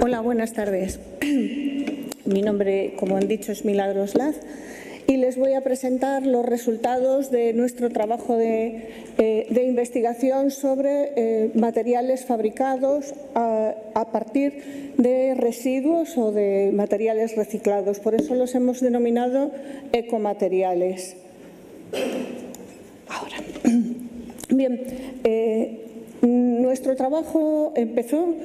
Hola, buenas tardes. Mi nombre, como han dicho, es Milagros Laz y les voy a presentar los resultados de nuestro trabajo de, eh, investigación sobre eh, materiales fabricados a, partir de residuos o de materiales reciclados. Por eso los hemos denominado ecomateriales. Ahora, bien, eh, nuestro trabajo empezó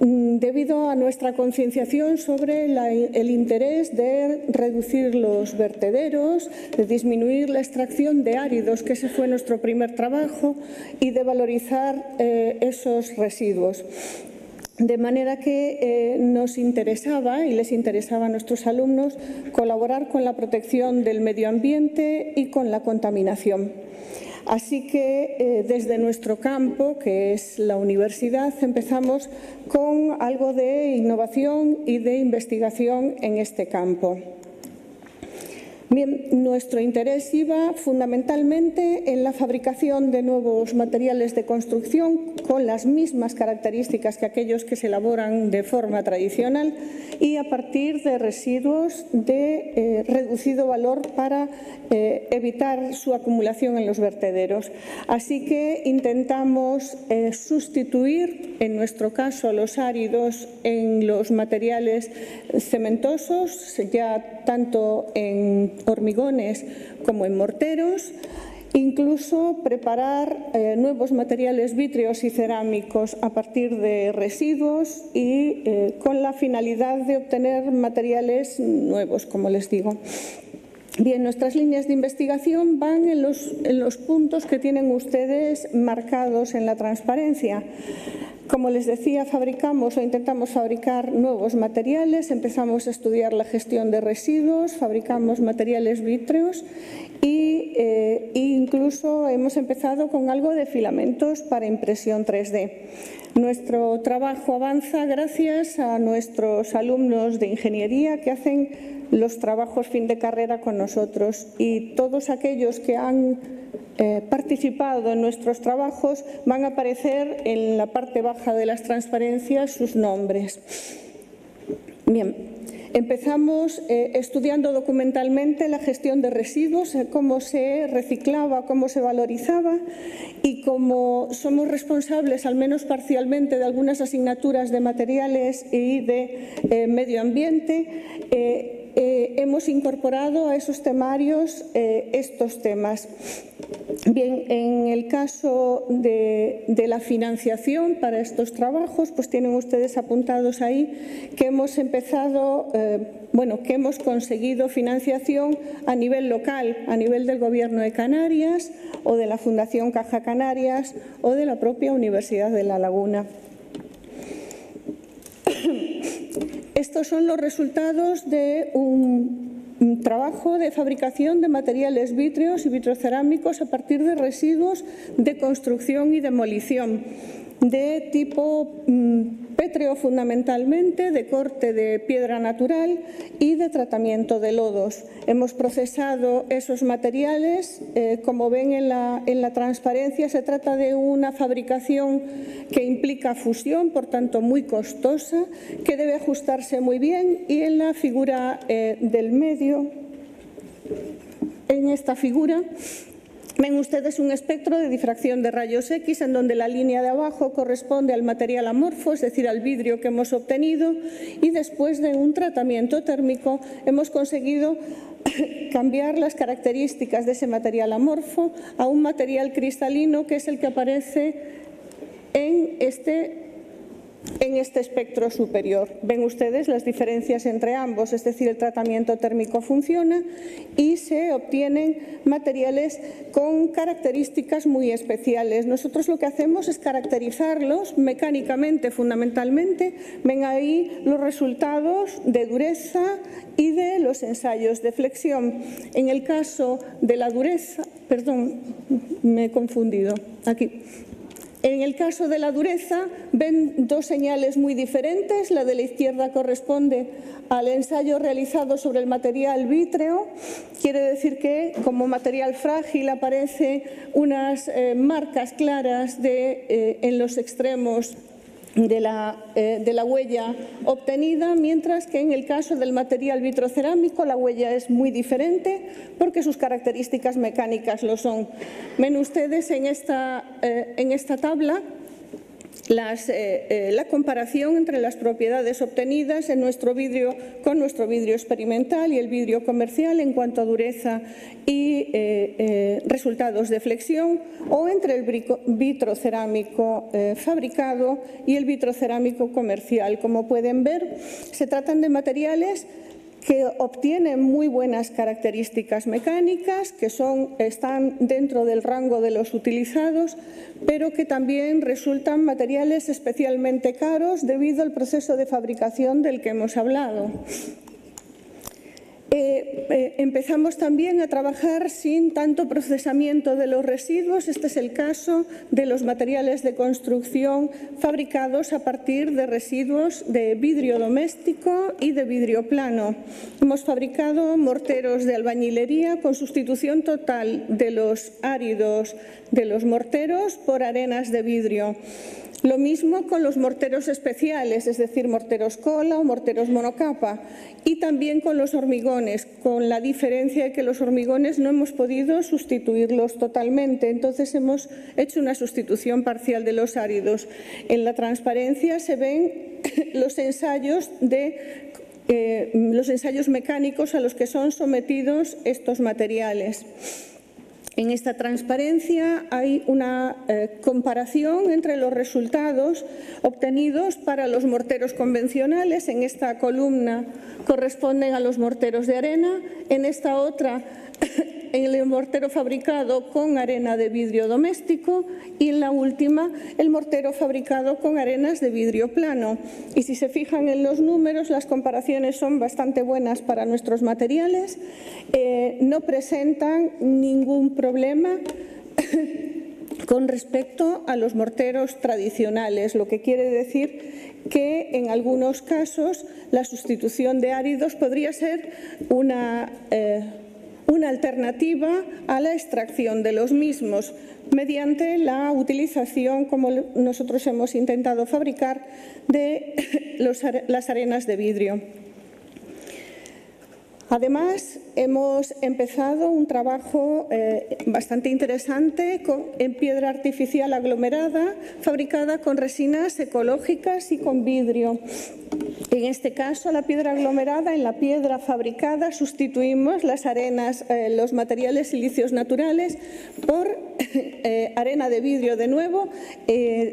debido a nuestra concienciación sobre el interés de reducir los vertederos, de disminuir la extracción de áridos, que ese fue nuestro primer trabajo, y de valorizar eh, esos residuos. De manera que eh, nos interesaba y les interesaba a nuestros alumnos colaborar con la protección del medio ambiente y con la contaminación. Así que eh, desde nuestro campo, que es la universidad, empezamos con algo de innovación y de investigación en este campo. Bien, nuestro interés iba fundamentalmente en la fabricación de nuevos materiales de construcción con las mismas características que aquellos que se elaboran de forma tradicional y a partir de residuos de eh, reducido valor para eh, evitar su acumulación en los vertederos. Así que intentamos eh, sustituir, en nuestro caso, los áridos en los materiales cementosos, ya tanto en hormigones como en morteros, incluso preparar eh, nuevos materiales vítreos y cerámicos a partir de residuos y eh, con la finalidad de obtener materiales nuevos, como les digo. Bien, nuestras líneas de investigación van en los, en los puntos que tienen ustedes marcados en la transparencia. Como les decía, fabricamos o intentamos fabricar nuevos materiales, empezamos a estudiar la gestión de residuos, fabricamos materiales vítreos e incluso hemos empezado con algo de filamentos para impresión 3D. Nuestro trabajo avanza gracias a nuestros alumnos de ingeniería que hacen los trabajos fin de carrera con nosotros y todos aquellos que han eh, participado en nuestros trabajos van a aparecer en la parte baja de las transparencias sus nombres. Bien, empezamos eh, estudiando documentalmente la gestión de residuos, eh, cómo se reciclaba, cómo se valorizaba y como somos responsables, al menos parcialmente, de algunas asignaturas de materiales y de medio ambiente, hemos incorporado a esos temarios estos temas. Bien, en el caso de, la financiación para estos trabajos, pues tienen ustedes apuntados ahí que hemos empezado, eh, bueno, que hemos conseguido financiación a nivel local, a nivel del Gobierno de Canarias o de la Fundación Caja Canarias o de la propia Universidad de La Laguna. Estos son los resultados de un trabajo de fabricación de materiales vítreos y vitrocerámicos a partir de residuos de construcción y demolición de tipo mm, pétreo fundamentalmente, de corte de piedra natural y de tratamiento de lodos. Hemos procesado esos materiales, eh, como ven en la, en la, transparencia, se trata de una fabricación que implica fusión, por tanto muy costosa, que debe ajustarse muy bien y en la figura eh, del medio, en esta figura, Ven ustedes un espectro de difracción de rayos X en donde la línea de abajo corresponde al material amorfo, es decir, al vidrio que hemos obtenido y después de un tratamiento térmico hemos conseguido cambiar las características de ese material amorfo a un material cristalino que es el que aparece en este en este espectro superior. Ven ustedes las diferencias entre ambos, es decir, el tratamiento térmico funciona y se obtienen materiales con características muy especiales. Nosotros lo que hacemos es caracterizarlos mecánicamente, fundamentalmente. Ven ahí los resultados de dureza y de los ensayos de flexión. En el caso de la dureza, perdón, me he confundido, aquí. En el caso de la dureza ven dos señales muy diferentes. La de la izquierda corresponde al ensayo realizado sobre el material vítreo. Quiere decir que como material frágil aparecen unas eh, marcas claras eh, en los extremos de la, eh, de la, huella obtenida, mientras que en el caso del material vitrocerámico la huella es muy diferente porque sus características mecánicas lo son. Ven ustedes en esta, eh, en esta tabla eh, eh, la comparación entre las propiedades obtenidas en nuestro vidrio con nuestro vidrio experimental y el vidrio comercial en cuanto a dureza y eh, resultados de flexión o entre el vitrocerámico fabricado y el vitrocerámico comercial. Como pueden ver, se tratan de materiales que obtienen muy buenas características mecánicas, que son, están dentro del rango de los utilizados, pero que también resultan materiales especialmente caros debido al proceso de fabricación del que hemos hablado. Eh, eh, empezamos también a trabajar sin tanto procesamiento de los residuos. Este es el caso de los materiales de construcción fabricados a partir de residuos de vidrio doméstico y de vidrio plano. Hemos fabricado morteros de albañilería con sustitución total de los áridos de los morteros por arenas de vidrio. Lo mismo con los morteros especiales, es decir, morteros cola o morteros monocapa, y también con los hormigones, con la diferencia de que los hormigones no hemos podido sustituirlos totalmente, entonces hemos hecho una sustitución parcial de los áridos. En la transparencia se ven los ensayos de eh, los ensayos mecánicos a los que son sometidos estos materiales. En esta transparencia hay una eh, comparación entre los resultados obtenidos para los morteros convencionales. En esta columna corresponden a los morteros de arena, en esta otra el mortero fabricado con arena de vidrio doméstico y en la última el mortero fabricado con arenas de vidrio plano. Y si se fijan en los números, las comparaciones son bastante buenas para nuestros materiales, eh, no presentan ningún problema con respecto a los morteros tradicionales, lo que quiere decir que en algunos casos la sustitución de áridos podría ser una eh, una alternativa a la extracción de los mismos mediante la utilización, como nosotros hemos intentado fabricar, de las arenas de vidrio. Además, hemos empezado un trabajo eh, bastante interesante en piedra artificial aglomerada, fabricada con resinas ecológicas y con vidrio. En este caso, la piedra aglomerada, en la piedra fabricada, sustituimos las arenas, eh, los materiales silicios naturales por eh, arena de vidrio de nuevo,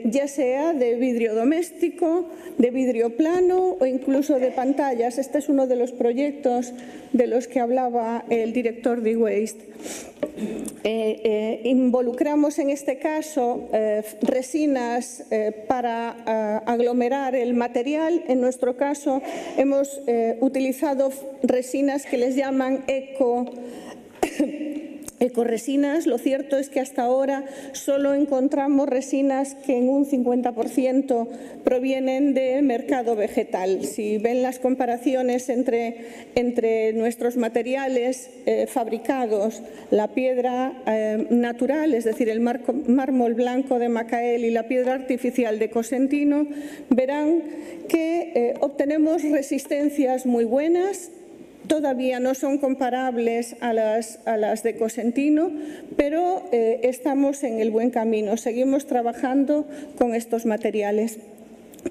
ya sea de vidrio doméstico, de vidrio plano o incluso de pantallas. Este es uno de los proyectos de los que hablaba el director de Waste. Eh, eh, involucramos en este caso eh, resinas para aglomerar el material. En nuestro caso hemos utilizado resinas que les llaman eco ecoresinas, lo cierto es que hasta ahora solo encontramos resinas que en un 50% provienen del mercado vegetal. Si ven las comparaciones entre, entre nuestros materiales eh, fabricados, la piedra eh, natural, es decir, el mármol blanco de Macael y la piedra artificial de Cosentino, verán que eh, obtenemos resistencias muy buenas, todavía no son comparables a las, de Cosentino, pero eh, estamos en el buen camino. Seguimos trabajando con estos materiales.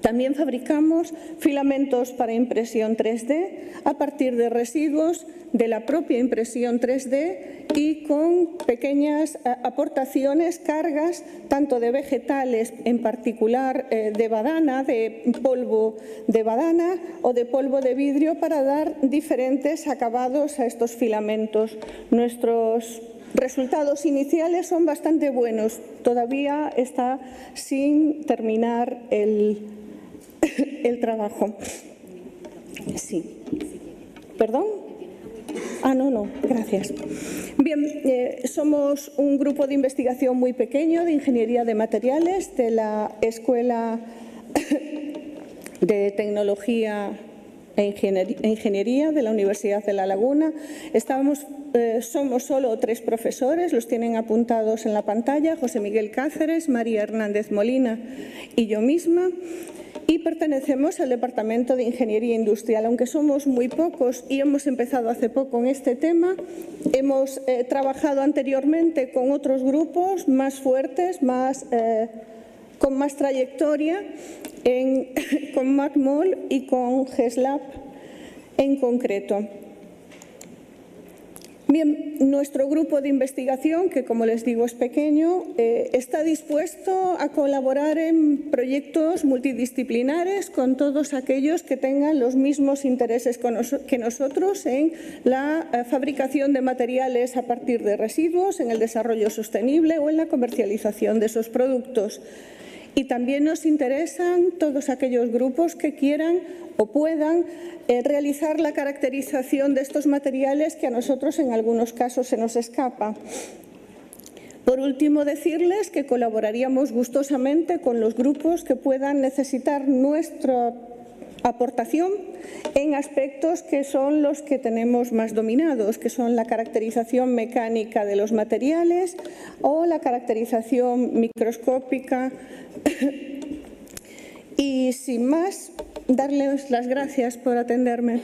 También fabricamos filamentos para impresión 3D a partir de residuos de la propia impresión 3D y con pequeñas eh, aportaciones, cargas, tanto de vegetales, en particular eh, de badana, de polvo de badana o de polvo de vidrio para dar diferentes acabados a estos filamentos. Nuestros resultados iniciales son bastante buenos. Todavía está sin terminar el, el trabajo. Sí. ¿Perdón? Ah, no, no, gracias. Bien, eh, somos un grupo de investigación muy pequeño de Ingeniería de Materiales de la Escuela de Tecnología e Ingeniería de la Universidad de La Laguna. Eh, somos solo tres profesores, los tienen apuntados en la pantalla, José Miguel Cáceres, María Hernández Molina y yo misma. Y pertenecemos al Departamento de Ingeniería Industrial. Aunque somos muy pocos y hemos empezado hace poco en este tema, hemos eh, trabajado anteriormente con otros grupos más fuertes, más, eh, con más trayectoria, en, con MacMol y con GESLAB en concreto. Bien, nuestro grupo de investigación, que como les digo es pequeño, eh, está dispuesto a colaborar en proyectos multidisciplinares con todos aquellos que tengan los mismos intereses que nosotros en la eh, fabricación de materiales a partir de residuos, en el desarrollo sostenible o en la comercialización de esos productos. Y también nos interesan todos aquellos grupos que quieran o puedan eh, realizar la caracterización de estos materiales que a nosotros en algunos casos se nos escapa. Por último, decirles que colaboraríamos gustosamente con los grupos que puedan necesitar nuestra aportación en aspectos que son los que tenemos más dominados, que son la caracterización mecánica de los materiales o la caracterización microscópica. y sin más, darles las gracias por atenderme.